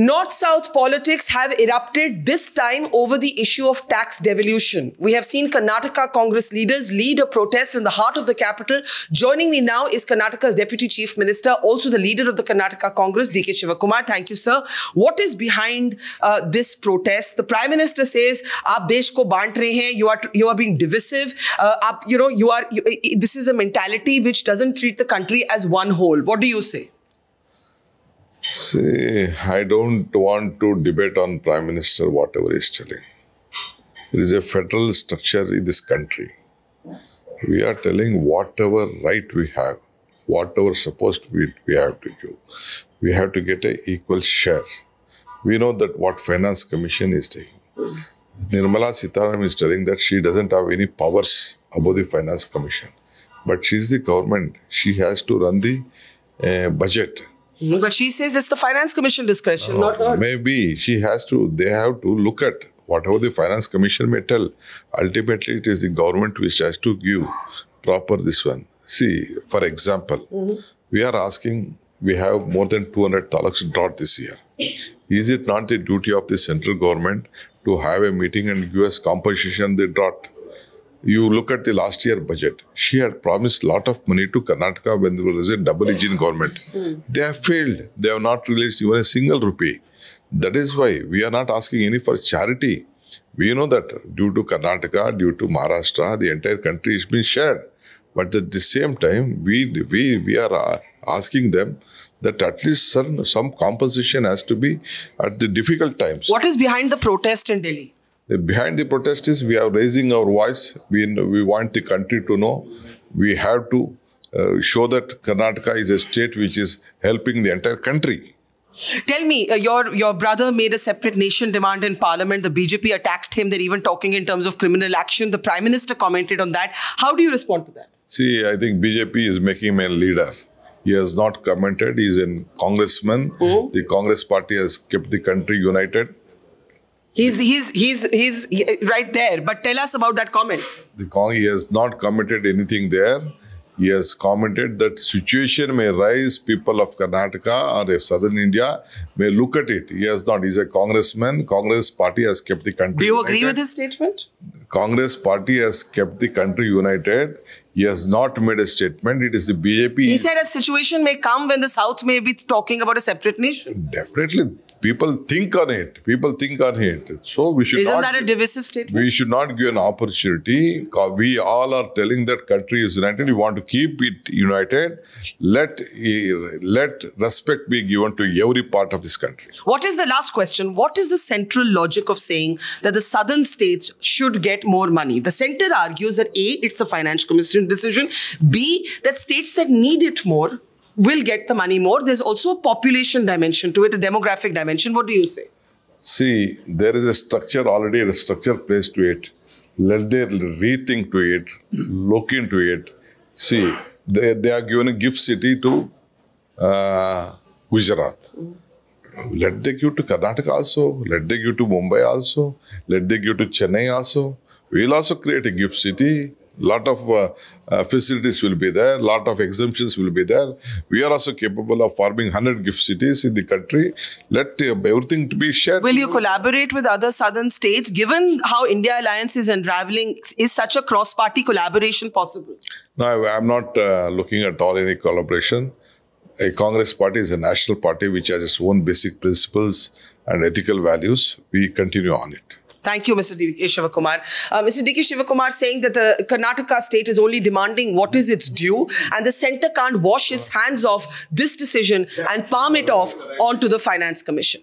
North-South politics have erupted this time over the issue of tax devolution. We have seen Karnataka Congress leaders lead a protest in the heart of the capital. Joining me now is Karnataka's Deputy Chief Minister, also the leader of the Karnataka Congress, DK Shivakumar. Thank you, sir. What is behind uh, this protest? The Prime Minister says, "Aap desh ko. You are you are being divisive. Uh, aap, you know you are. You, this is a mentality which doesn't treat the country as one whole. What do you say?" See, I don't want to debate on Prime Minister whatever he's telling. It is a federal structure in this country. We are telling whatever right we have, whatever supposed we, we have to give. We have to get an equal share. We know that what Finance Commission is taking. Nirmala Sitaram is telling that she doesn't have any powers above the Finance Commission. But she's the government. She has to run the uh, budget but she says it's the finance commission discretion, not her. Maybe she has to, they have to look at whatever the finance commission may tell. Ultimately, it is the government which has to give proper this one. See, for example, mm-hmm. we are asking, we have more than 200 taluks drought this year. Is it not the duty of the central government to have a meeting and give us compensation the drought? You look at the last year budget, she had promised a lot of money to Karnataka when there was a double engine government. Mm. They have failed. They have not released even a single rupee. That is why we are not asking any for charity. We know that due to Karnataka, due to Maharashtra, the entire country is being shared. But at the same time, we, we, we are uh, asking them that at least some, some compensation has to be at the difficult times. What is behind the protest in Delhi? Behind the protest is we are raising our voice. We, we want the country to know. We have to uh, show that Karnataka is a state which is helping the entire country. Tell me, uh, your your brother made a separate nation demand in Parliament. The BJP attacked him. They're even talking in terms of criminal action. The Prime Minister commented on that. How do you respond to that? See, I think BJP is making him a leader. He has not commented. He's a congressman. Mm-hmm. The Congress party has kept the country united. He's he's he's he's right there. But tell us about that comment. The he has not commented anything there. He has commented that situation may rise. People of Karnataka or of Southern India may look at it. He has not. He's a congressman. Congress party has kept the country. Do you united. agree with his statement? Congress party has kept the country united. He has not made a statement. It is the BJP. He said a situation may come when the South may be talking about a separate nation. Definitely people think on it. People think on it. So we should Isn't not, that a divisive statement? We should not give an opportunity. We all are telling that country is united. We want to keep it united. Let eh, let respect be given to every part of this country. What is the last question? What is the central logic of saying that the southern states should get more money? The center argues that A, it's the finance commission decision. B, that states that need it more will get the money more. There's also a population dimension to it, a demographic dimension. What do you say? See, there is a structure already, a structure placed to it. Let them rethink to it, look into it. See, they, they are given a gift city to uh, Gujarat. Let they give to Karnataka also. Let they give to Mumbai also. Let they give to Chennai also. We'll also create a gift city lot of uh, uh, facilities will be there, lot of exemptions will be there. We are also capable of forming 100 gift cities in the country. Let uh, everything to be shared. Will you collaborate with other southern states? Given how India Alliance is unraveling, is such a cross-party collaboration possible? No, I'm not uh, looking at all any collaboration. A Congress party is a national party which has its own basic principles and ethical values. We continue on it. Thank you, Mr. D.K. Shivakumar. Uh, Mr. D.K. Shivakumar saying that the Karnataka state is only demanding what is its due and the centre can't wash its hands off this decision and palm it off onto the Finance Commission.